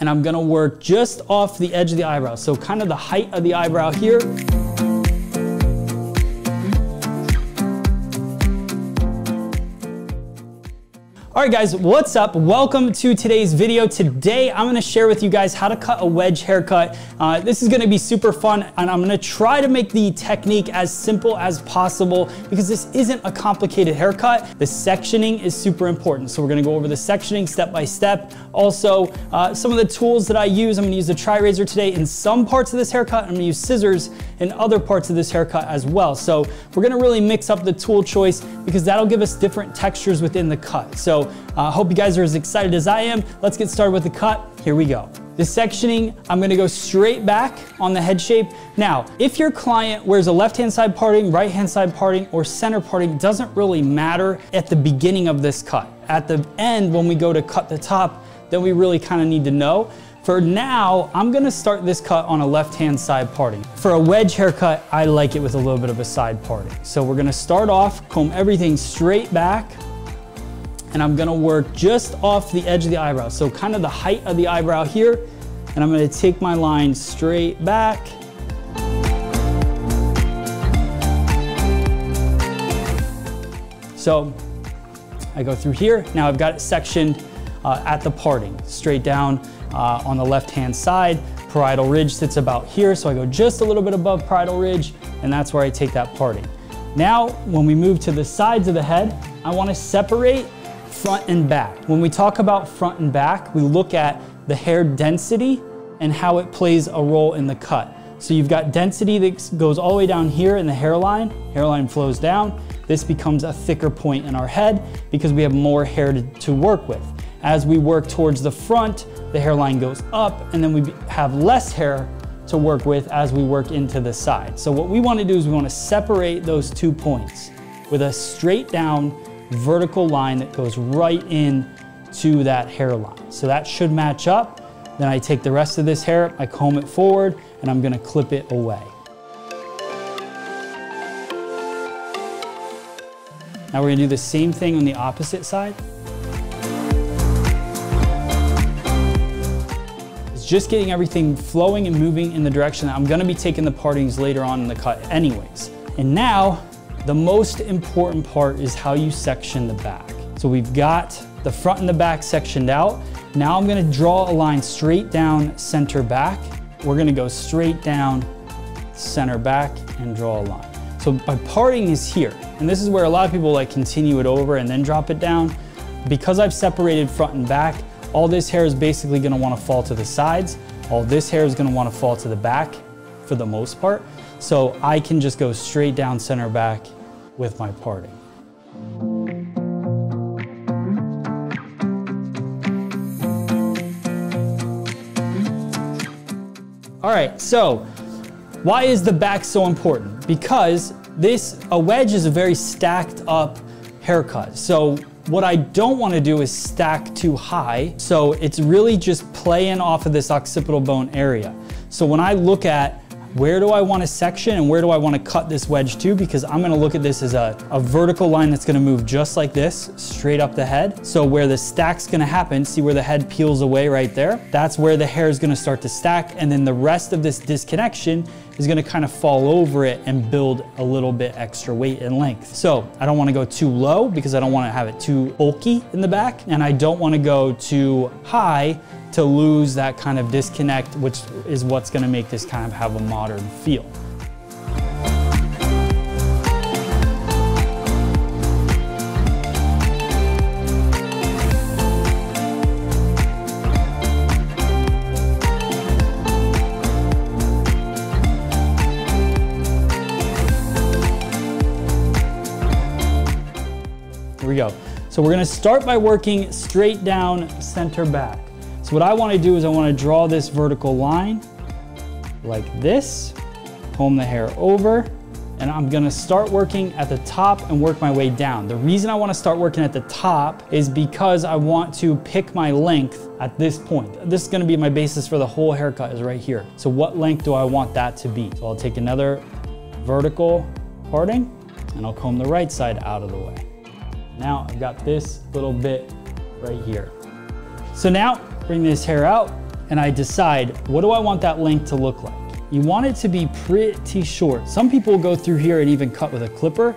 and I'm gonna work just off the edge of the eyebrow. So kind of the height of the eyebrow here. All right guys, what's up? Welcome to today's video. Today I'm gonna share with you guys how to cut a wedge haircut. Uh, this is gonna be super fun and I'm gonna try to make the technique as simple as possible because this isn't a complicated haircut. The sectioning is super important. So we're gonna go over the sectioning step by step. Also, uh, some of the tools that I use, I'm gonna use the TriRazor today in some parts of this haircut. I'm gonna use scissors in other parts of this haircut as well. So we're gonna really mix up the tool choice because that'll give us different textures within the cut. So I uh, hope you guys are as excited as I am. Let's get started with the cut. Here we go. The sectioning, I'm gonna go straight back on the head shape. Now, if your client wears a left-hand side parting, right-hand side parting, or center parting, doesn't really matter at the beginning of this cut. At the end, when we go to cut the top, then we really kind of need to know. For now, I'm gonna start this cut on a left-hand side parting. For a wedge haircut, I like it with a little bit of a side parting. So we're gonna start off, comb everything straight back, and I'm gonna work just off the edge of the eyebrow. So kind of the height of the eyebrow here, and I'm gonna take my line straight back. So I go through here. Now I've got it sectioned uh, at the parting, straight down uh, on the left-hand side. Parietal ridge sits about here, so I go just a little bit above parietal ridge, and that's where I take that parting. Now, when we move to the sides of the head, I wanna separate front and back. When we talk about front and back, we look at the hair density and how it plays a role in the cut. So you've got density that goes all the way down here in the hairline, hairline flows down. This becomes a thicker point in our head because we have more hair to, to work with. As we work towards the front, the hairline goes up and then we have less hair to work with as we work into the side. So what we wanna do is we wanna separate those two points with a straight down vertical line that goes right in to that hairline. So that should match up. Then I take the rest of this hair, I comb it forward, and I'm gonna clip it away. Now we're gonna do the same thing on the opposite side. It's just getting everything flowing and moving in the direction that I'm gonna be taking the partings later on in the cut anyways. And now the most important part is how you section the back. So we've got the front and the back sectioned out. Now I'm gonna draw a line straight down center back. We're gonna go straight down center back and draw a line. So my parting is here. And this is where a lot of people like continue it over and then drop it down. Because I've separated front and back, all this hair is basically gonna wanna fall to the sides. All this hair is gonna wanna fall to the back for the most part. So I can just go straight down center back with my parting. All right, so why is the back so important? Because this, a wedge is a very stacked up haircut. So what I don't want to do is stack too high. So it's really just playing off of this occipital bone area. So when I look at where do I want to section and where do I want to cut this wedge to because I'm going to look at this as a, a vertical line that's going to move just like this straight up the head. So where the stack's going to happen, see where the head peels away right there? That's where the hair is going to start to stack and then the rest of this disconnection is gonna kind of fall over it and build a little bit extra weight and length. So I don't wanna go too low because I don't wanna have it too bulky in the back and I don't wanna go too high to lose that kind of disconnect, which is what's gonna make this kind of have a modern feel. Here we go. So we're gonna start by working straight down center back. So what I wanna do is I wanna draw this vertical line like this, comb the hair over, and I'm gonna start working at the top and work my way down. The reason I wanna start working at the top is because I want to pick my length at this point. This is gonna be my basis for the whole haircut is right here. So what length do I want that to be? So I'll take another vertical parting and I'll comb the right side out of the way. Now I've got this little bit right here. So now bring this hair out and I decide, what do I want that length to look like? You want it to be pretty short. Some people go through here and even cut with a clipper.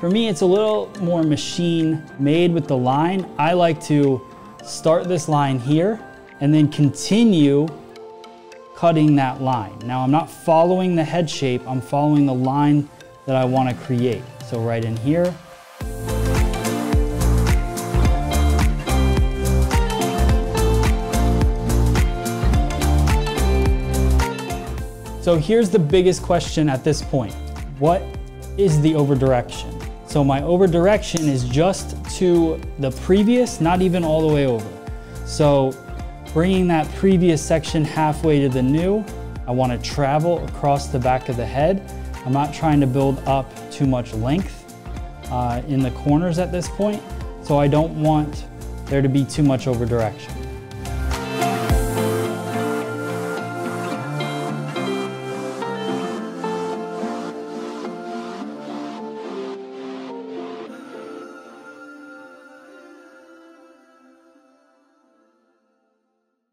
For me, it's a little more machine made with the line. I like to start this line here and then continue cutting that line. Now I'm not following the head shape, I'm following the line that I wanna create. So right in here, So here's the biggest question at this point. What is the over direction? So my over direction is just to the previous, not even all the way over. So bringing that previous section halfway to the new, I wanna travel across the back of the head. I'm not trying to build up too much length uh, in the corners at this point. So I don't want there to be too much over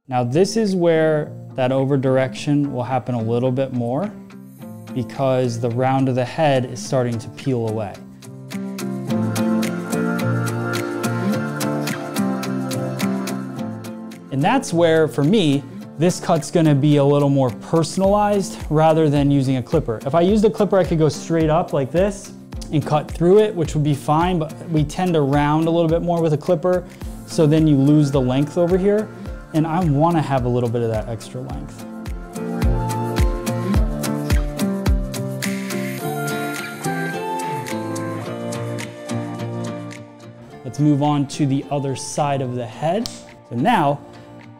Now this is where that over direction will happen a little bit more because the round of the head is starting to peel away. And that's where, for me, this cut's gonna be a little more personalized rather than using a clipper. If I used a clipper, I could go straight up like this and cut through it, which would be fine, but we tend to round a little bit more with a clipper, so then you lose the length over here and I want to have a little bit of that extra length. Let's move on to the other side of the head. So now,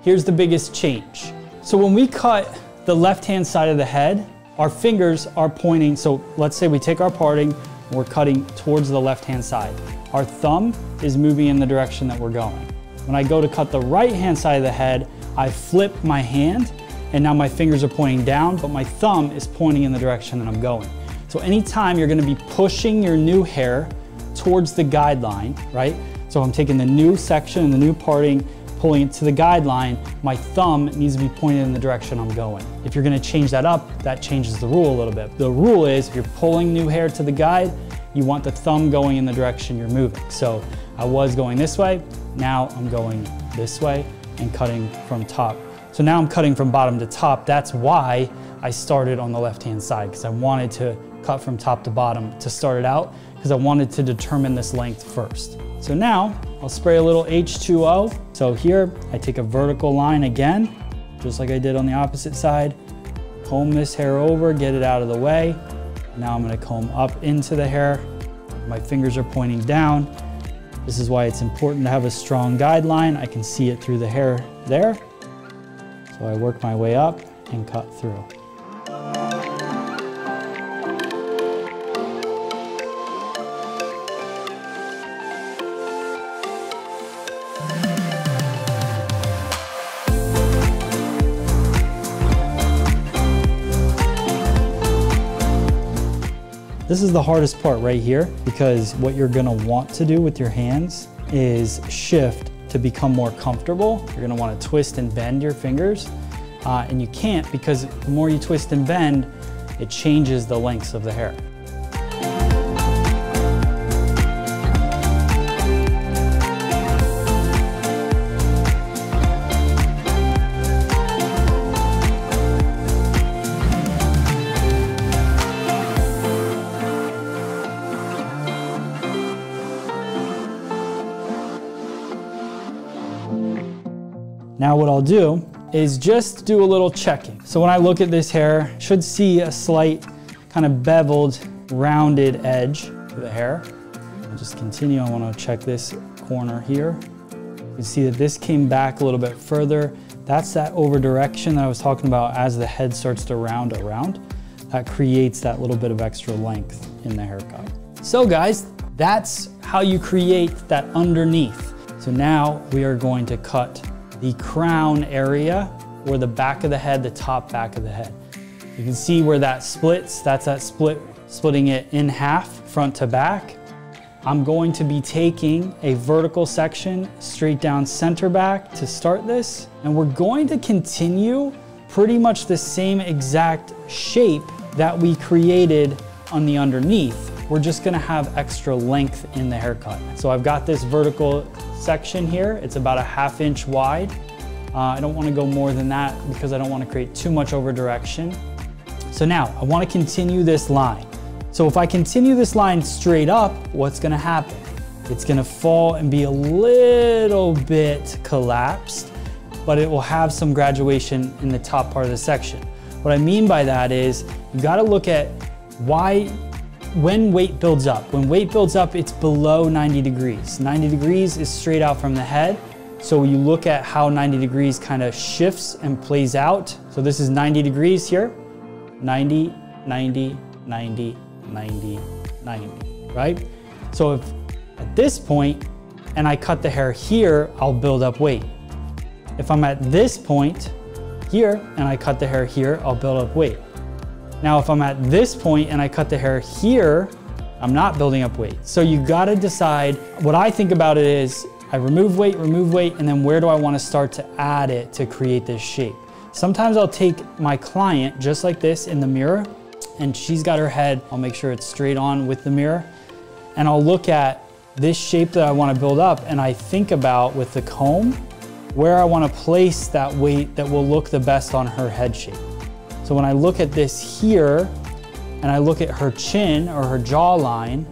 here's the biggest change. So when we cut the left-hand side of the head, our fingers are pointing, so let's say we take our parting, we're cutting towards the left-hand side. Our thumb is moving in the direction that we're going. When I go to cut the right hand side of the head, I flip my hand and now my fingers are pointing down, but my thumb is pointing in the direction that I'm going. So anytime you're gonna be pushing your new hair towards the guideline, right? So I'm taking the new section and the new parting, pulling it to the guideline, my thumb needs to be pointed in the direction I'm going. If you're gonna change that up, that changes the rule a little bit. The rule is if you're pulling new hair to the guide, you want the thumb going in the direction you're moving. So I was going this way, now I'm going this way and cutting from top. So now I'm cutting from bottom to top. That's why I started on the left-hand side because I wanted to cut from top to bottom to start it out because I wanted to determine this length first. So now I'll spray a little H2O. So here I take a vertical line again, just like I did on the opposite side, comb this hair over, get it out of the way. Now I'm gonna comb up into the hair. My fingers are pointing down this is why it's important to have a strong guideline. I can see it through the hair there. So I work my way up and cut through. This is the hardest part right here because what you're gonna want to do with your hands is shift to become more comfortable. You're gonna wanna twist and bend your fingers uh, and you can't because the more you twist and bend, it changes the lengths of the hair. I'll do is just do a little checking. So when I look at this hair, should see a slight kind of beveled, rounded edge to the hair. I'll just continue, I wanna check this corner here. You see that this came back a little bit further. That's that over direction that I was talking about as the head starts to round around. That creates that little bit of extra length in the haircut. So guys, that's how you create that underneath. So now we are going to cut the crown area or the back of the head, the top back of the head. You can see where that splits, that's that split, splitting it in half, front to back. I'm going to be taking a vertical section straight down center back to start this. And we're going to continue pretty much the same exact shape that we created on the underneath. We're just gonna have extra length in the haircut. So I've got this vertical section here. It's about a half inch wide. Uh, I don't wanna go more than that because I don't wanna create too much over direction. So now I wanna continue this line. So if I continue this line straight up, what's gonna happen? It's gonna fall and be a little bit collapsed, but it will have some graduation in the top part of the section. What I mean by that is you gotta look at why when weight builds up. When weight builds up, it's below 90 degrees. 90 degrees is straight out from the head. So you look at how 90 degrees kind of shifts and plays out. So this is 90 degrees here. 90, 90, 90, 90, 90, right? So if at this point, and I cut the hair here, I'll build up weight. If I'm at this point here, and I cut the hair here, I'll build up weight. Now, if I'm at this point and I cut the hair here, I'm not building up weight. So you gotta decide, what I think about it is, I remove weight, remove weight, and then where do I wanna start to add it to create this shape? Sometimes I'll take my client, just like this in the mirror, and she's got her head, I'll make sure it's straight on with the mirror, and I'll look at this shape that I wanna build up, and I think about with the comb, where I wanna place that weight that will look the best on her head shape. So when I look at this here and I look at her chin or her jawline,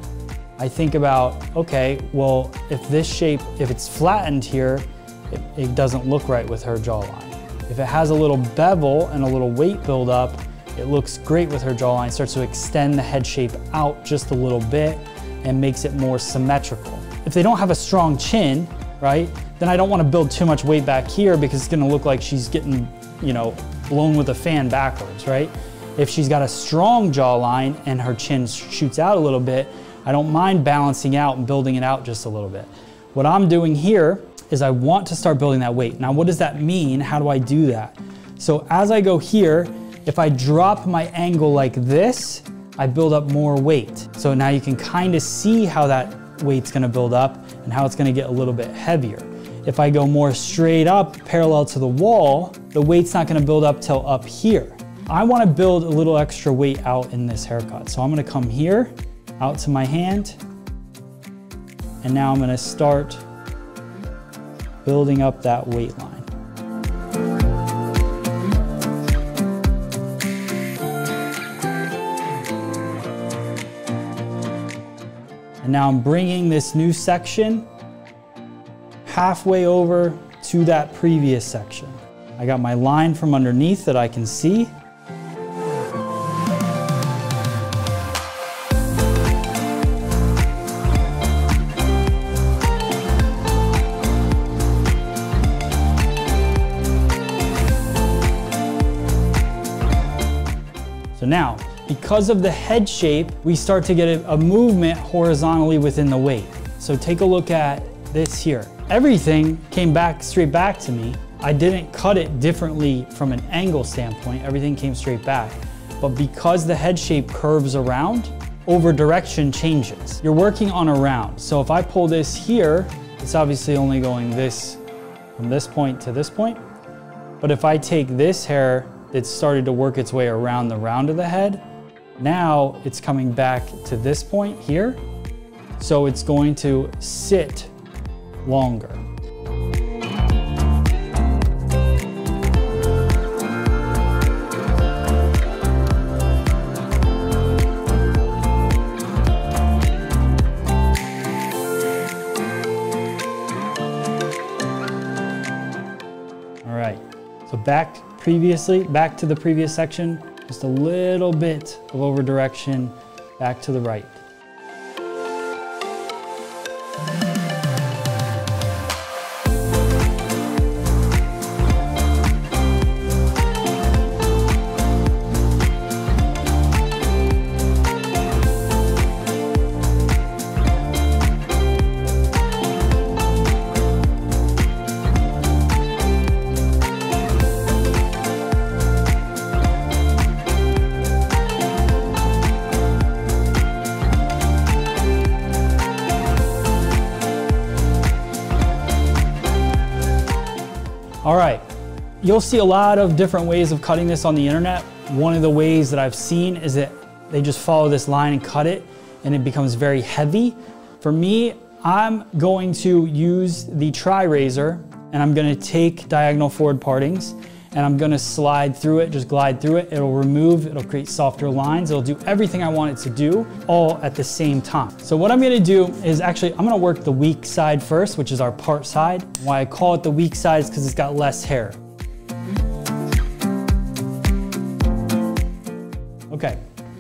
I think about, okay, well, if this shape, if it's flattened here, it, it doesn't look right with her jawline. If it has a little bevel and a little weight buildup, it looks great with her jawline, starts to extend the head shape out just a little bit and makes it more symmetrical. If they don't have a strong chin, right, then I don't want to build too much weight back here because it's going to look like she's getting, you know, blown with a fan backwards, right? If she's got a strong jawline and her chin shoots out a little bit, I don't mind balancing out and building it out just a little bit. What I'm doing here is I want to start building that weight. Now, what does that mean? How do I do that? So as I go here, if I drop my angle like this, I build up more weight. So now you can kind of see how that weight's gonna build up and how it's gonna get a little bit heavier. If I go more straight up parallel to the wall, the weight's not gonna build up till up here. I wanna build a little extra weight out in this haircut. So I'm gonna come here, out to my hand, and now I'm gonna start building up that weight line. And now I'm bringing this new section halfway over to that previous section. I got my line from underneath that I can see. So now, because of the head shape, we start to get a, movement horizontally within the weight. So take a look at this here. Everything came back straight back to me. I didn't cut it differently from an angle standpoint. Everything came straight back. But because the head shape curves around, over direction changes. You're working on a round. So if I pull this here, it's obviously only going this from this point to this point. But if I take this hair, it's started to work its way around the round of the head. Now it's coming back to this point here. So it's going to sit longer. All right, so back previously, back to the previous section, just a little bit of over direction back to the right. You'll see a lot of different ways of cutting this on the internet. One of the ways that I've seen is that they just follow this line and cut it and it becomes very heavy. For me, I'm going to use the TriRazor and I'm gonna take diagonal forward partings and I'm gonna slide through it, just glide through it. It'll remove, it'll create softer lines. It'll do everything I want it to do all at the same time. So what I'm gonna do is actually, I'm gonna work the weak side first, which is our part side. Why I call it the weak side is because it's got less hair.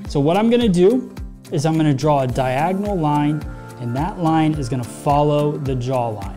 So what I'm gonna do is I'm gonna draw a diagonal line and that line is gonna follow the jawline.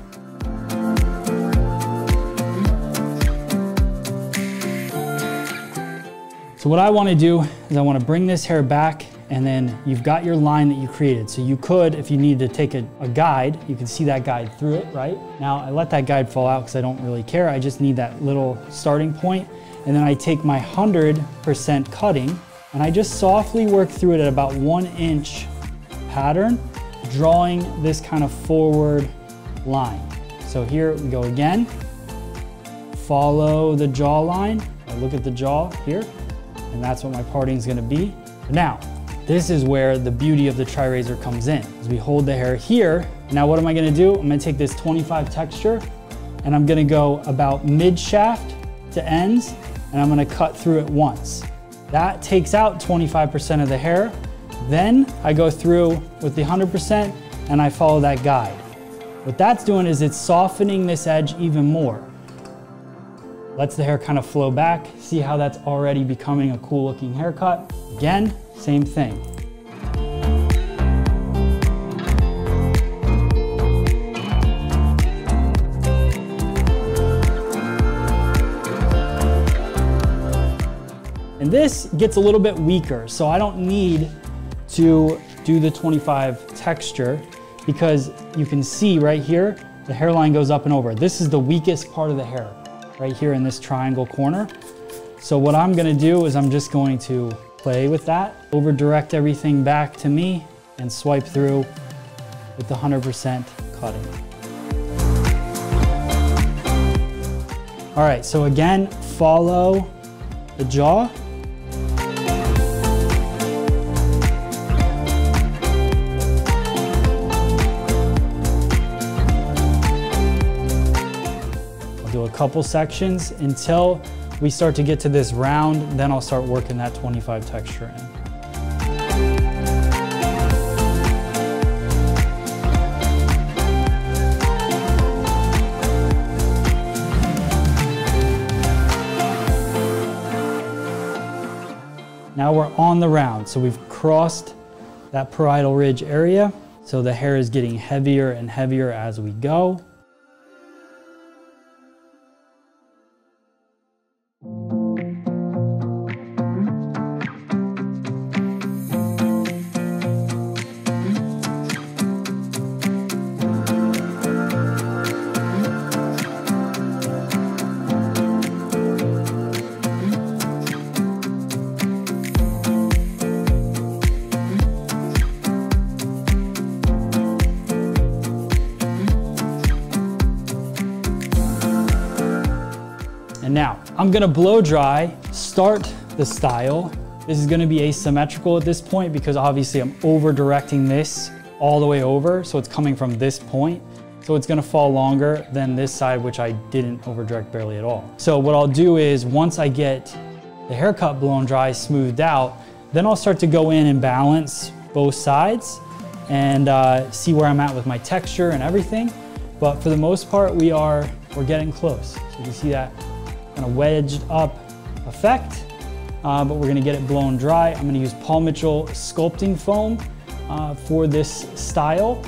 So what I wanna do is I wanna bring this hair back and then you've got your line that you created. So you could, if you needed to take a, a guide, you can see that guide through it, right? Now I let that guide fall out because I don't really care. I just need that little starting point. And then I take my 100% cutting and I just softly work through it at about one inch pattern, drawing this kind of forward line. So here we go again. Follow the jawline. Look at the jaw here and that's what my parting is gonna be. Now, this is where the beauty of the TriRazor comes in. As we hold the hair here, now what am I gonna do? I'm gonna take this 25 texture and I'm gonna go about mid shaft to ends and I'm gonna cut through it once. That takes out 25% of the hair. Then I go through with the 100% and I follow that guide. What that's doing is it's softening this edge even more lets the hair kind of flow back. See how that's already becoming a cool looking haircut. Again, same thing. This gets a little bit weaker, so I don't need to do the 25 texture because you can see right here, the hairline goes up and over. This is the weakest part of the hair right here in this triangle corner. So what I'm gonna do is I'm just going to play with that, over direct everything back to me and swipe through with the 100% cutting. All right, so again, follow the jaw couple sections until we start to get to this round, then I'll start working that 25 texture in. Now we're on the round. So we've crossed that parietal ridge area. So the hair is getting heavier and heavier as we go. And now I'm gonna blow dry, start the style. This is gonna be asymmetrical at this point because obviously I'm over directing this all the way over. So it's coming from this point. So it's gonna fall longer than this side, which I didn't over direct barely at all. So what I'll do is once I get the haircut blown dry, smoothed out, then I'll start to go in and balance both sides and uh, see where I'm at with my texture and everything. But for the most part, we are, we're getting close. So you can see that kind of wedged up effect, uh, but we're gonna get it blown dry. I'm gonna use Paul Mitchell sculpting foam uh, for this style.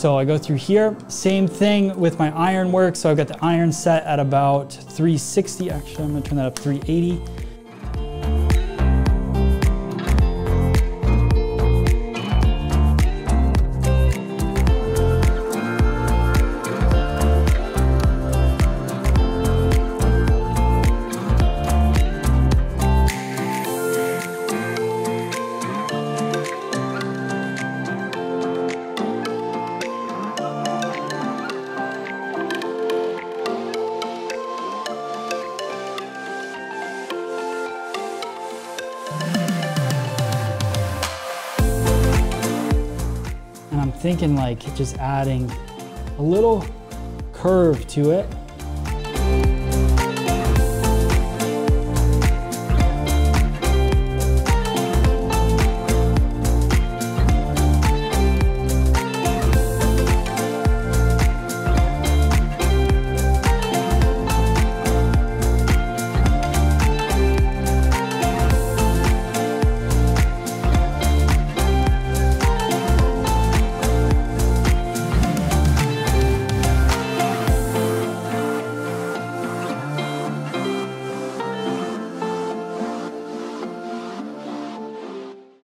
So I go through here, same thing with my iron work. So I've got the iron set at about 360. Actually, I'm gonna turn that up 380. Thinking like just adding a little curve to it.